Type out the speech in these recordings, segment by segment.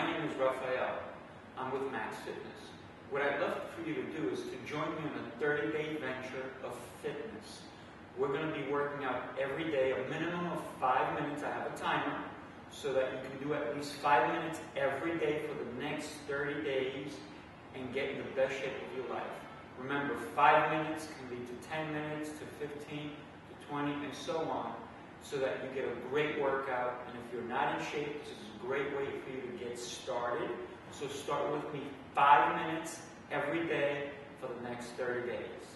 My name is Rafael. I'm with Max Fitness. What I'd love for you to do is to join me on a 30-day venture of fitness. We're going to be working out every day, a minimum of five minutes. I have a timer so that you can do at least five minutes every day for the next 30 days and get in the best shape of your life. Remember, five minutes can lead to 10 minutes, to 15, to 20, and so on, so that you get a great workout. And if you're not in shape, this is a great way for you to get started. So start with me five minutes every day for the next 30 days.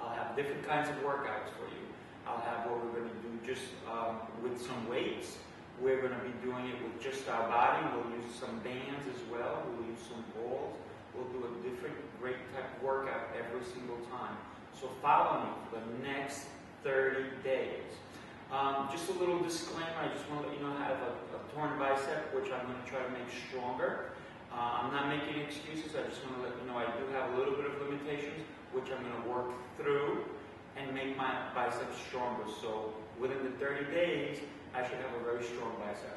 I'll have different kinds of workouts for you. I'll have what we're going to do just um, with some weights. We're going to be doing it with just our body. We'll use some bands as well. We'll use some balls. We'll do a different great type of workout every single time. So follow me for the next 30 days. Um, just a little disclaimer, I just want to let you know I have a, a torn bicep, which I'm going to try to make stronger. Uh, I'm not making excuses, I just want to let you know I do have a little bit of limitations, which I'm going to work through and make my biceps stronger. So within the 30 days, I should have a very strong bicep.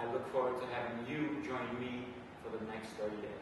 I look forward to having you join me for the next 30 days.